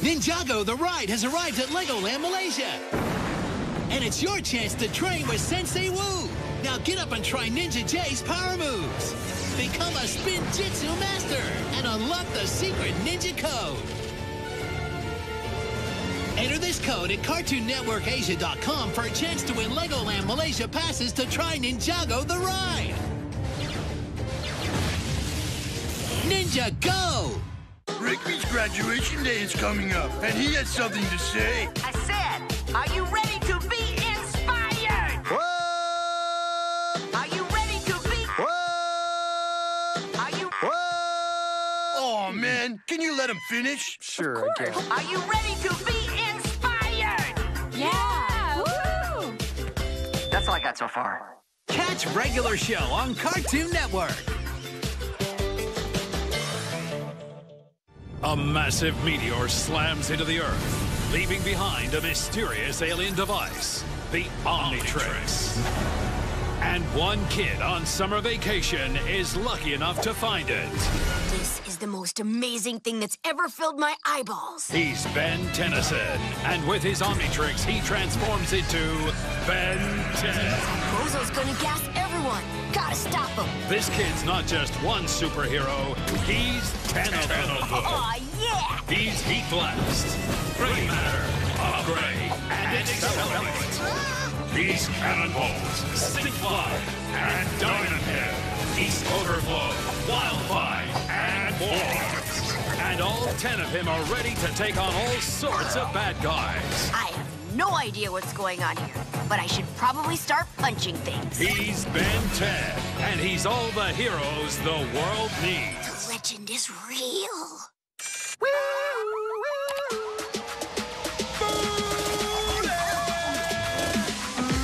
Ninjago the Ride has arrived at Legoland Malaysia. And it's your chance to train with Sensei Wu. Now get up and try Ninja J's power moves. Become a Spin Jitsu master and unlock the secret ninja code. Enter this code at CartoonNetworkAsia.com for a chance to win Legoland Malaysia passes to try Ninjago the Ride. Ninja Go! Rigby's graduation day is coming up, and he has something to say. I said, are you ready to be inspired? What? Are you ready to be? What? Are you? Whoa! Oh, man, can you let him finish? Sure, I guess. Are you ready to be inspired? Yeah! Woo! That's all I got so far. Catch regular show on Cartoon Network. A massive meteor slams into the Earth, leaving behind a mysterious alien device, the Omnitrix. And one kid on summer vacation is lucky enough to find it. This is the most amazing thing that's ever filled my eyeballs. He's Ben Tennyson, and with his Omnitrix, he transforms into Ben 10. Bozo's gonna gas everyone. Gotta stop him. This kid's not just one superhero, he's 10 of them. Aw, yeah! He's Heatblast, Gray Matter, Upgrade, and XLR8. He's Cannonballs, Stinkfly, and Dynamite. He's Overflow, Wildfire, and more. And all 10 of him are ready to take on all sorts of bad guys. I have no idea what's going on here, but I should probably start punching things. He's Ben 10, and he's all the heroes the world needs. The legend is real.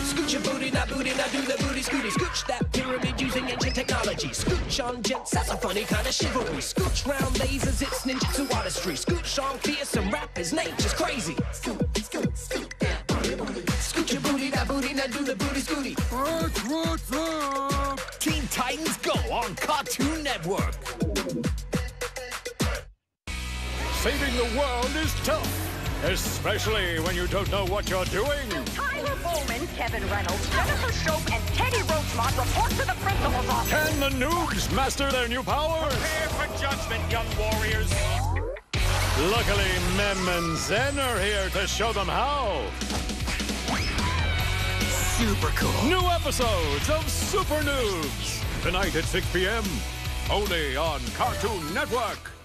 Scoot your booty, now booty, now do the booty scooty. Scooch that pyramid using ancient technology. Scooch on jets, that's a funny kind of chivalry. Scooch round lasers, it's ninjutsu artistry. Scooch on fearsome rappers, nature's crazy. Scoot, scoot, scoot, do the booty scooty. Teen Titans Go on Cartoon Network. Saving the world is tough, especially when you don't know what you're doing. Tyler Bowman, Kevin Reynolds, Jennifer Shope, and Teddy Roachmont report to the principal's office. Can the noobs master their new powers? Prepare for judgment, young warriors. Luckily, Mem and Zen are here to show them how. Super cool. New episodes of Supernoobs tonight at 6 p.m. only on Cartoon Network.